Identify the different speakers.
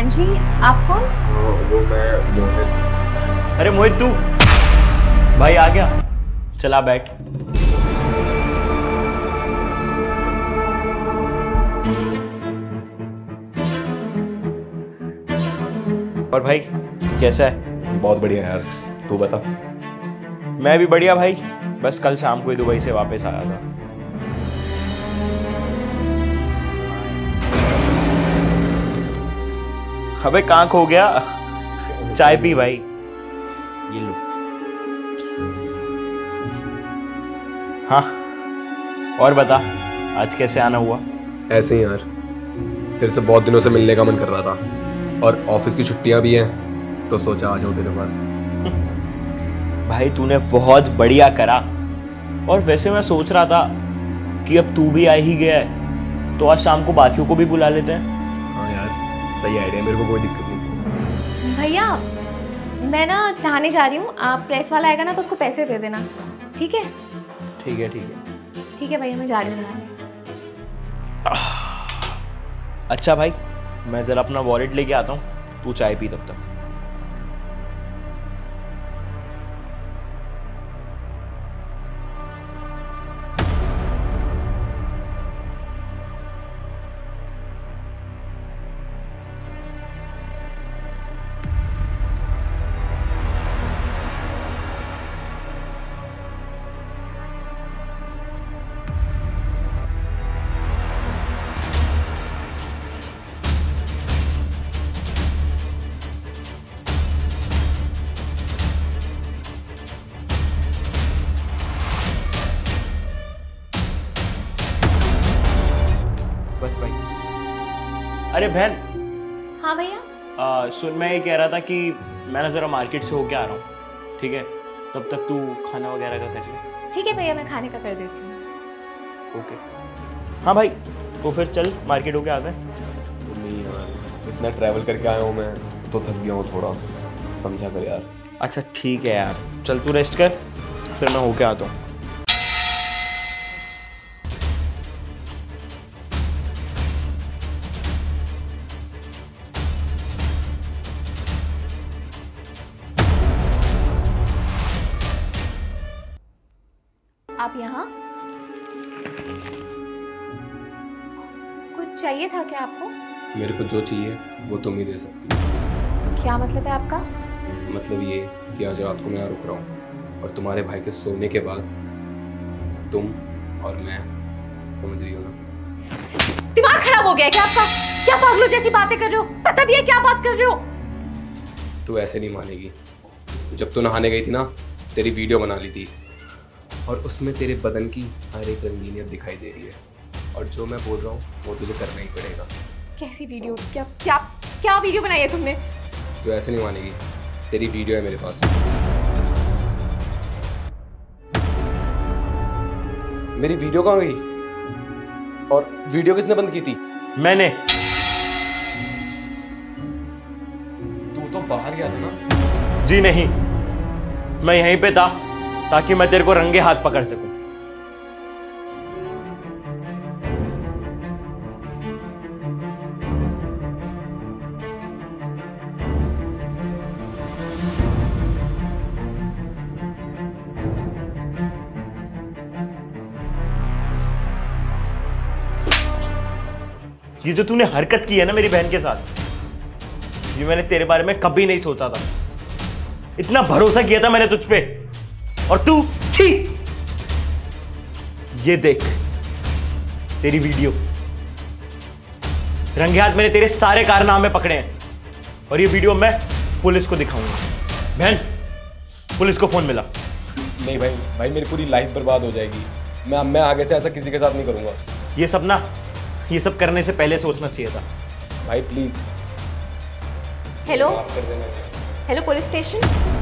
Speaker 1: हाँ जी आप कौन
Speaker 2: वो मैं मोहित।
Speaker 3: अरे मोहित तू? भाई आ गया। चला बैठ। और भाई कैसा है?
Speaker 2: बहुत बढ़िया यार। तू बता।
Speaker 3: मैं भी बढ़िया भाई। बस कल शाम को ही दुबई से वापस आया था। अबे कहाँ खो गया? चाय पी भाई। ये लो। हाँ। और बता आज कैसे आना हुआ?
Speaker 2: ऐसे ही यार। तेरे से बहुत दिनों से मिलने का मन कर रहा था। और ऑफ़िस की छुट्टियाँ भी हैं तो सोचा आ जाऊँ तेरे पास।
Speaker 3: भाई तूने बहुत बढ़िया करा। और वैसे मैं सोच रहा था कि अब तू भी आ ही गया है तो आज शाम को बाकियों को भी बुला लेते हैं।
Speaker 2: सही आइडिया मेरे को कोई दिक्कत नहीं।
Speaker 1: भैया मैं ना नहाने जा रही हूँ। आप प्रेस वाला आएगा ना तो उसको पैसे दे देना। ठीक है?
Speaker 3: ठीक है ठीक है।
Speaker 1: ठीक है भैया मैं जा रही हूँ नहाने।
Speaker 3: अच्छा भाई मैं ज़रा अपना वॉलेट लेके आता हूँ। तू चाय पी तब तक। बस भाई। अरे बहन।
Speaker 1: हाँ भैया।
Speaker 3: सुन मैं ये कह रहा था कि मैं ना ज़रा मार्केट से होके आ रहा हूँ ठीक है? तब तक तू खाना वगैरह का कर ले।
Speaker 1: ठीक है भैया मैं खाने का कर देती हूँ।
Speaker 3: ओके। हाँ भाई तो फिर चल मार्केट होके आते हैं।
Speaker 2: तो नहीं यार इतना ट्रैवल करके आया हूँ मैं तो थक गया हूँ थोड़ा। समझा कर यार।
Speaker 3: अच्छा ठीक है यार। चल तू रेस्ट कर फिर मैं होके आता हूँ।
Speaker 1: आप यहाँ? कुछ चाहिए था क्या आपको?
Speaker 2: मेरे को जो चाहिए वो तुम ही दे सकती हो।
Speaker 1: क्या मतलब है आपका?
Speaker 2: मतलब ये कि आज रात को मैं यहाँ रुक रहा हूँ और तुम्हारे भाई के सोने के बाद तुम और मैं समझ रही हो ना?
Speaker 1: दिमाग खराब हो गया क्या आपका? क्या पागलों जैसी बातें कर रहे हो? पता भी है क्या बात कर रहे हो?
Speaker 2: तू ऐसे नहीं मानेगी। जब तू नहाने गई थी ना तेरी वीडियो बना ली थी। और उसमें तेरे बदन की हर एक रंगीनियत दिखाई दे रही है। और जो मैं बोल रहा हूँ वो तुझे करना ही पड़ेगा।
Speaker 1: कैसी वीडियो? क्या क्या क्या वीडियो बनाई है तुमने?
Speaker 2: तू ऐसे नहीं मानेगी। तेरी वीडियो है मेरे पास। मेरी वीडियो कहाँ गई? और वीडियो किसने बंद की थी?
Speaker 3: मैंने।
Speaker 2: तू तो बाहर गया था ना?
Speaker 3: जी नहीं। मैं यहीं पे था। ताकि मैं तेरे को रंगे हाथ पकड़ सकूँ। ये जो तूने हरकत की है ना मेरी बहन के साथ, ये मैंने तेरे बारे में कभी नहीं सोचा था। इतना भरोसा किया था मैंने तुझ पे। और तू छी। ये देख तेरी वीडियो। रंगे हाथ मैंने तेरे सारे कारनामे पकड़े हैं। और ये वीडियो मैं पुलिस को दिखाऊँगा। बहन पुलिस को फ़ोन मिला।
Speaker 2: नहीं भाई भाई मेरी पूरी लाइफ बर्बाद हो जाएगी। मैं मैं आगे से ऐसा किसी के साथ नहीं करूँगा।
Speaker 3: ये सब ना ये सब करने से पहले सोचना चाहिए था।
Speaker 2: भाई प्लीज़
Speaker 1: हेलो
Speaker 2: माफ़ कर देना।
Speaker 1: Hello police station